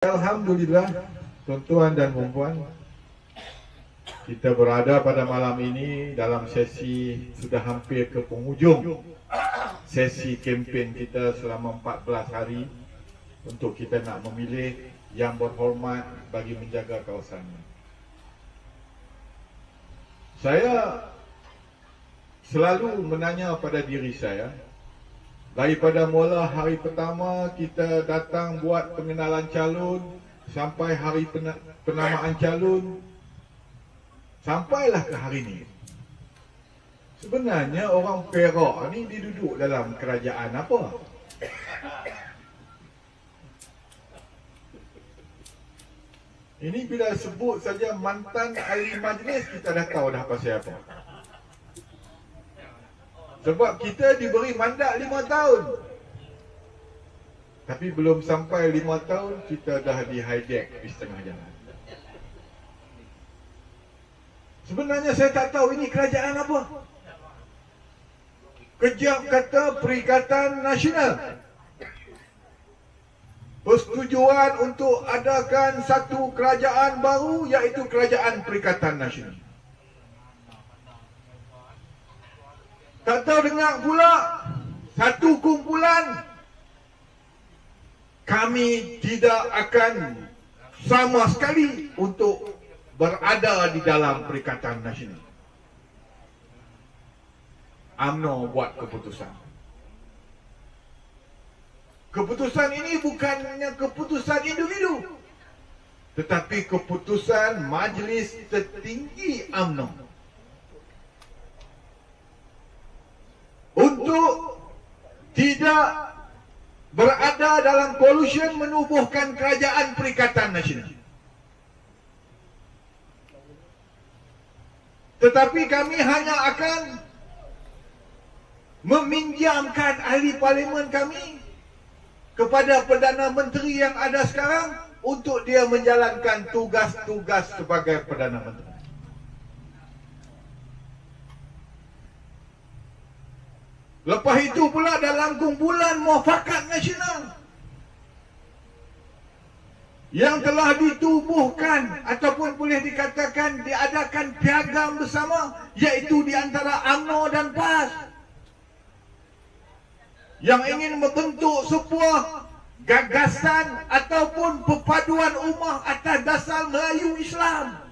Alhamdulillah tuan-tuan dan puan kita berada pada malam ini dalam sesi sudah hampir ke penghujung sesi kempen kita selama 14 hari untuk kita nak memilih yang berhormat bagi menjaga kawasan ini. Saya selalu menanya pada diri saya Daripada mula hari pertama kita datang buat pengenalan calon sampai hari penamaan calon sampailah ke hari ini. Sebenarnya orang Perak ni diduduk dalam kerajaan apa? Ini bila sebut saja mantan ahli majlis kita dah tahu dah pasal apa. Sebab kita diberi mandat lima tahun. Tapi belum sampai lima tahun, kita dah di hijack di setengah jalan. Sebenarnya saya tak tahu ini kerajaan apa. Kejap kata Perikatan Nasional. Persetujuan untuk adakan satu kerajaan baru iaitu Kerajaan Perikatan Nasional. Tak tahu dengar pula satu kumpulan kami tidak akan sama sekali untuk berada di dalam Perikatan Nasional. AMNO buat keputusan. Keputusan ini bukannya keputusan individu. Tetapi keputusan majlis tertinggi AMNO. Untuk tidak berada dalam kolusi menubuhkan kerajaan perikatan nasional. Tetapi kami hanya akan meminjamkan ahli parlimen kami kepada Perdana Menteri yang ada sekarang untuk dia menjalankan tugas-tugas sebagai Perdana Menteri. Lepas itu pula dalam kumpulan muafakat nasional yang telah ditubuhkan ataupun boleh dikatakan diadakan piagam bersama iaitu di antara UMNO dan PAS yang ingin membentuk sebuah gagasan ataupun perpaduan ummah atas dasar Melayu Islam.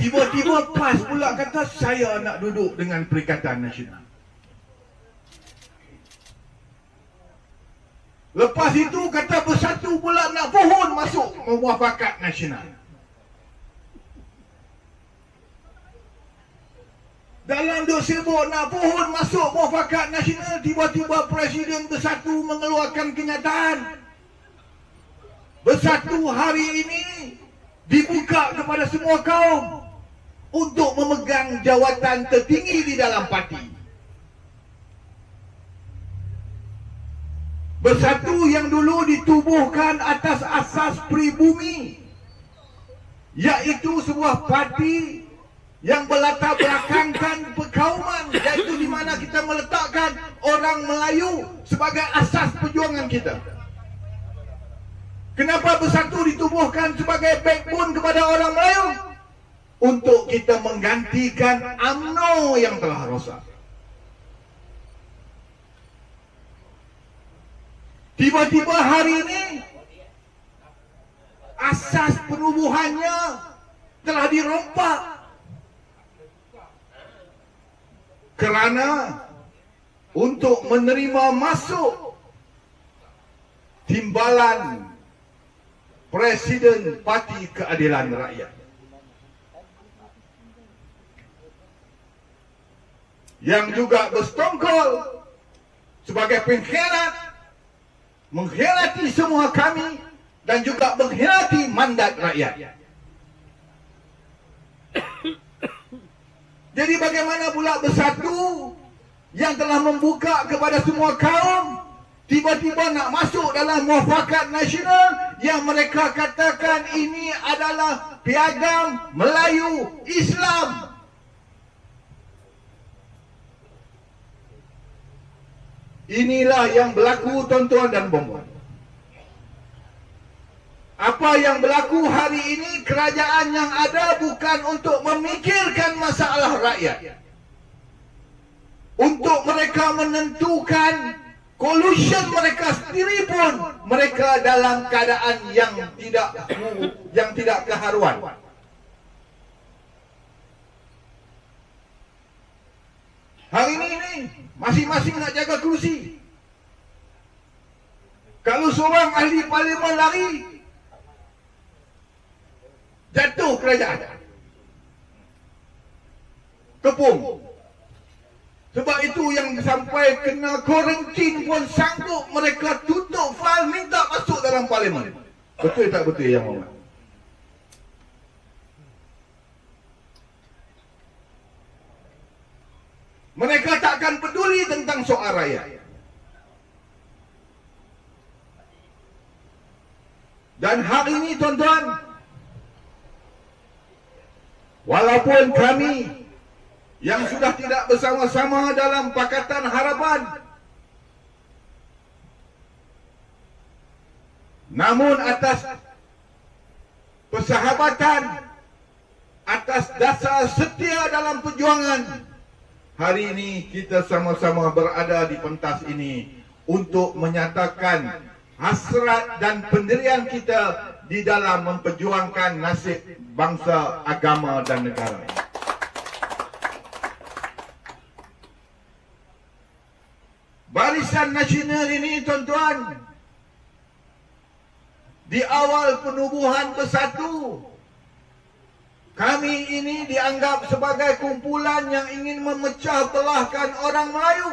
Tiba-tiba PAS pula kata saya nak duduk dengan Perikatan Nasional. Lepas itu kata bersatu pula nak pohon masuk memuafakat nasional. Dalam duk sibuk nak pohon masuk muafakat nasional, tiba-tiba Presiden bersatu mengeluarkan kenyataan. Bersatu hari ini dibuka kepada semua kaum untuk memegang jawatan tertinggi di dalam parti. Bersatu yang dulu ditubuhkan atas asas pribumi iaitu sebuah parti yang berlatar belakangkan perkauman iaitu di mana kita meletakkan orang Melayu sebagai asas perjuangan kita. Kenapa bersatu ditubuhkan sebagai backbone kepada orang Melayu? Untuk kita menggantikan UMNO yang telah rosak. Tiba-tiba hari ini asas penubuhannya telah dirompak kerana untuk menerima masuk timbalan Presiden Parti Keadilan Rakyat. Yang juga berstongkol sebagai pengkhianat mengkhianati semua kami dan juga mengkhianati mandat rakyat. Jadi bagaimana pula bersatu yang telah membuka kepada semua kaum tiba-tiba nak masuk dalam muafakat nasional yang mereka katakan ini adalah piagam Melayu Islam Inilah yang berlaku tuan-tuan dan puan Apa yang berlaku hari ini kerajaan yang ada bukan untuk memikirkan masalah rakyat. Untuk mereka menentukan Collusion mereka sendiri pun mereka dalam keadaan yang tidak yang tidak keharuan. Masing-masing nak jaga kerusi. Kalau seorang ahli parlimen lari jatuh kerajaan. Kepung. Sebab itu yang sampai kena kuarantin pun sanggup mereka tutup fail minta masuk dalam parlimen. Betul tak betul yang Muhammad? Mereka tentang soal rakyat. Dan hari ini tuan-tuan, walaupun kami yang sudah tidak bersama-sama dalam Pakatan Harapan. Namun atas persahabatan, atas dasar setia dalam perjuangan, hari ini kita sama-sama berada di pentas ini untuk menyatakan hasrat dan pendirian kita di dalam memperjuangkan nasib bangsa, agama dan negara. Barisan Nasional ini tuan-tuan Di awal penubuhan bersatu Kami ini dianggap sebagai kumpulan yang ingin memecah belahkan orang Melayu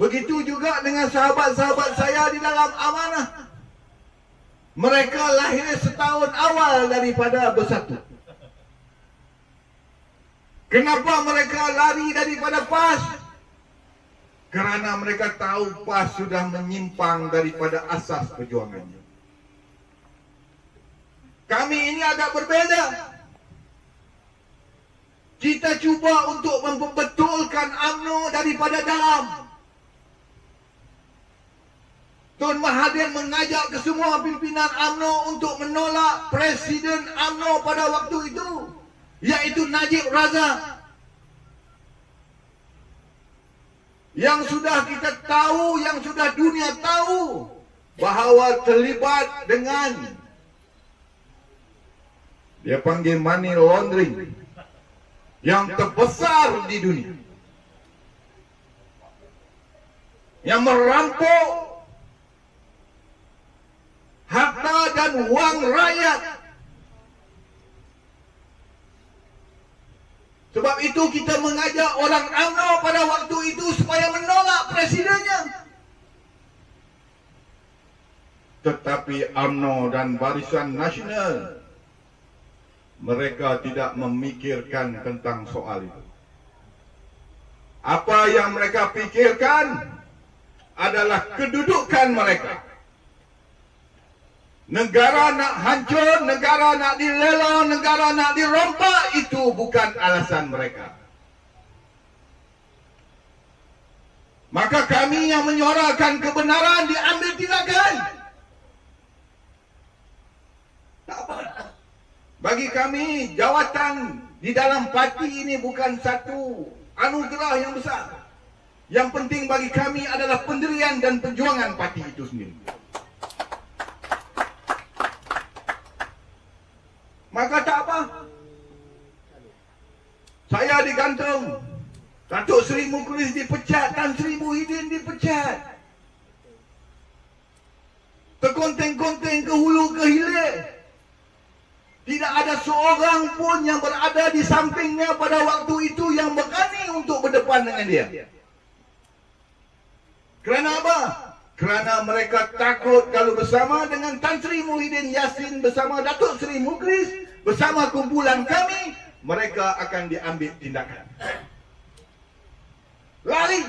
Begitu juga dengan sahabat-sahabat saya di dalam amanah Mereka lahir setahun awal daripada bersatu Kenapa mereka lari daripada PAS? Kerana mereka tahu PAS sudah menyimpang daripada asas perjuangannya. Kami ini agak berbeza. Kita cuba untuk membetulkan UMNO daripada dalam. Tun Mahathir mengajak ke semua pimpinan UMNO untuk menolak Presiden UMNO pada waktu itu yaitu Najib Razak yang sudah kita tahu, yang sudah dunia tahu bahawa terlibat dengan dia panggil money laundering yang terbesar di dunia yang merampok harta dan wang rakyat Sebab itu kita mengajak orang UMNO pada waktu itu supaya menolak presidennya. Tetapi UMNO dan Barisan Nasional mereka tidak memikirkan tentang soal itu. Apa yang mereka pikirkan adalah kedudukan mereka. Negara nak hancur, negara nak dilela, negara nak dirompak itu bukan alasan mereka. Maka kami yang menyuarakan kebenaran diambil tindakan. Tak apa. Bagi kami jawatan di dalam parti ini bukan satu anugerah yang besar. Yang penting bagi kami adalah pendirian dan perjuangan parti itu sendiri. Maka tak apa. Saya digantung. Datuk Seri Muklis dipecat. Tan Sri Muhyiddin dipecat. Terkonteng-konteng ke hulu ke hilir. Tidak ada seorang pun yang berada di sampingnya pada waktu itu yang berani untuk berdepan dengan dia. Kerana apa? Kerana mereka takut kalau bersama dengan Tan Sri Muhyiddin Yassin bersama Datuk Seri Muklis bersama kumpulan kami mereka akan diambil tindakan lari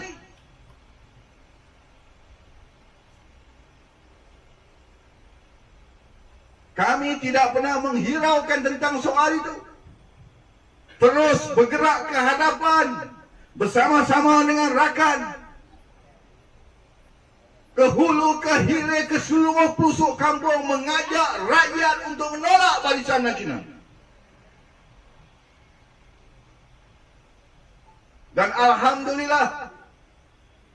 kami tidak pernah menghiraukan tentang soal itu terus bergerak ke hadapan bersama-sama dengan rakan ke hulu, ke hilir, ke seluruh pelosok kampung mengajak rakyat untuk menolak barisan nasional. Dan Alhamdulillah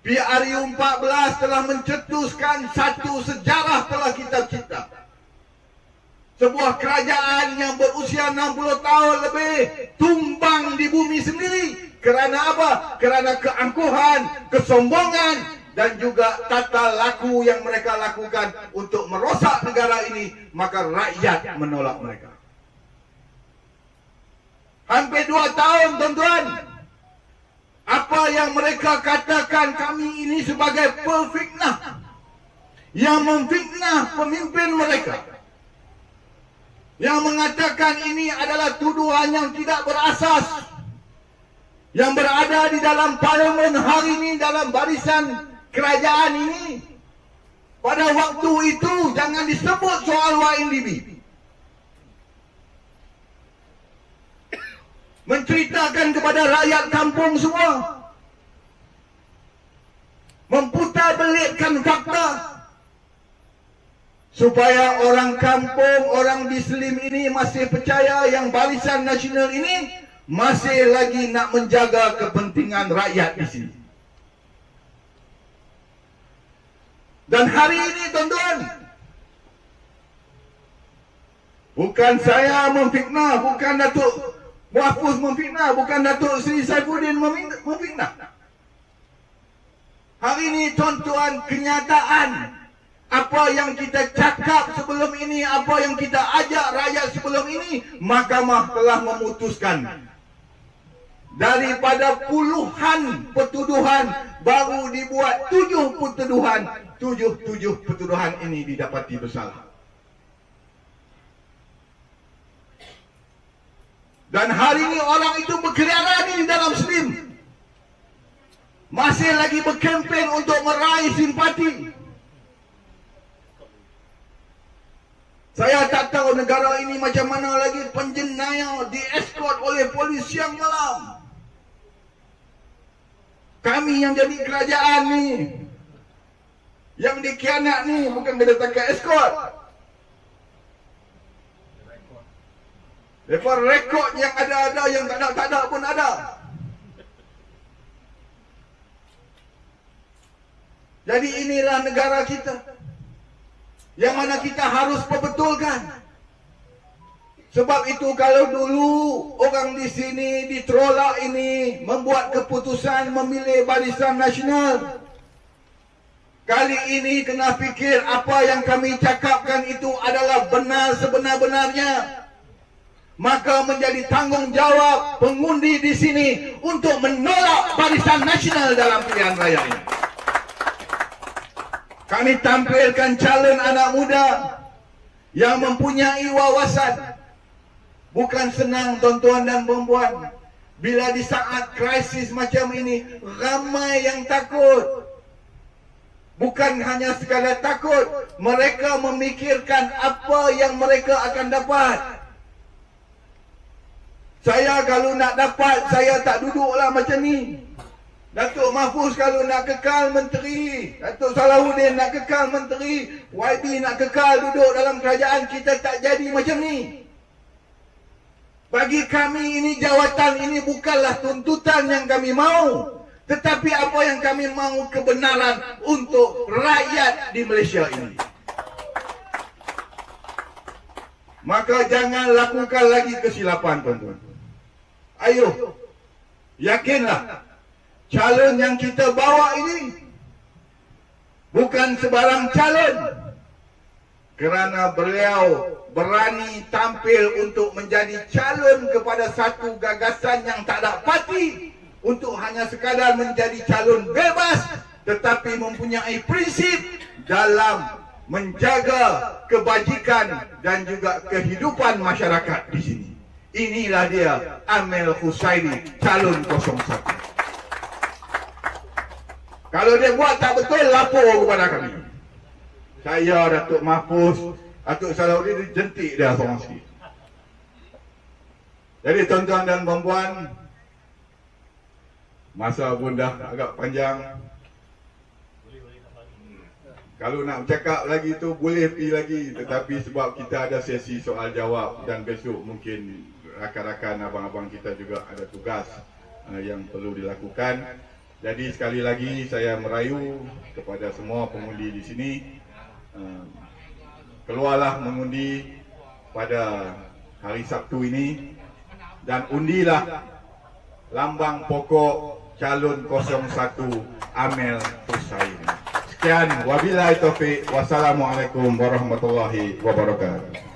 PRU 14 telah mencetuskan satu sejarah telah kita cipta. Sebuah kerajaan yang berusia 60 tahun lebih tumbang di bumi sendiri. Kerana apa? Kerana keangkuhan, kesombongan dan juga tata laku yang mereka lakukan untuk merosak negara ini. Maka rakyat menolak mereka. Hampir dua tahun tuan-tuan. Apa yang mereka katakan kami ini sebagai perfitnah. Yang memfitnah pemimpin mereka yang mengatakan ini adalah tuduhan yang tidak berasas yang berada di dalam parlimen hari ini dalam barisan kerajaan ini. Pada waktu itu jangan disebut soal YNDB menceritakan kepada rakyat kampung semua. Memputar belitkan fakta supaya orang kampung, orang Muslim ini masih percaya yang barisan nasional ini masih lagi nak menjaga kepentingan rakyat di sini. Dan hari ini tuan-tuan, bukan saya memfitnah, bukan Datuk Muafuz memfitnah, bukan Datuk Seri Saifuddin memfitnah. Hari ini tuan-tuan kenyataan apa yang kita cakap sebelum ini, apa yang kita ajak rakyat sebelum ini, mahkamah telah memutuskan. Daripada puluhan pertuduhan, baru dibuat tujuh pertuduhan. Tujuh-tujuh pertuduhan ini didapati bersalah. Dan hari ini orang itu berkeliaran di dalam selim. Masih lagi berkempen untuk meraih simpati. Saya tak tahu negara ini macam mana lagi penjenayah dieskort oleh polis siang malam. Kami yang jadi kerajaan ni. Yang dikianat ni bukan kedatangan eskort. Lepas rekod yang ada-ada yang tak ada-tak ada pun ada. Jadi inilah negara kita yang mana kita harus perbetulkan. Sebab itu kalau dulu orang di sini di Trola ini membuat keputusan memilih barisan nasional. Kali ini kena fikir apa yang kami cakapkan itu adalah benar sebenar-benarnya. Maka menjadi tanggungjawab pengundi di sini untuk menolak barisan nasional dalam pilihan raya ini. Kami tampilkan calon anak muda yang mempunyai wawasan. Bukan senang tuan-tuan dan perempuan. Bila di saat krisis macam ini, ramai yang takut. Bukan hanya sekadar takut, mereka memikirkan apa yang mereka akan dapat. Saya kalau nak dapat, saya tak duduklah macam ni. Datuk Mahfuz kalau nak kekal menteri, Datuk Salahuddin nak kekal menteri, YB nak kekal duduk dalam kerajaan, kita tak jadi macam ni. Bagi kami ini jawatan ini bukanlah tuntutan yang kami mau. Tetapi apa yang kami mau kebenaran untuk rakyat di Malaysia ini. Maka jangan lakukan lagi kesilapan tuan-tuan. Ayo, yakinlah calon yang kita bawa ini bukan sebarang calon kerana beliau berani tampil untuk menjadi calon kepada satu gagasan yang tak ada parti untuk hanya sekadar menjadi calon bebas tetapi mempunyai prinsip dalam menjaga kebajikan dan juga kehidupan masyarakat di sini. Inilah dia Amel Husaini calon 01. Kalau dia buat tak betul, lapor kepada kami. Saya, Datuk Mahfuz, Datuk Salahuddin, jentik dia seorang sikit. Jadi tuan-tuan dan perempuan, Masa pun dah agak panjang. Kalau nak bercakap lagi tu boleh pergi lagi tetapi sebab kita ada sesi soal jawab dan besok mungkin rakan-rakan abang-abang kita juga ada tugas uh, yang perlu dilakukan. Jadi sekali lagi saya merayu kepada semua pengundi di sini uh, keluarlah mengundi pada hari Sabtu ini dan undilah lambang pokok calon 01 Amel Husain. Sekian wabillahi taufik wassalamualaikum warahmatullahi wabarakatuh.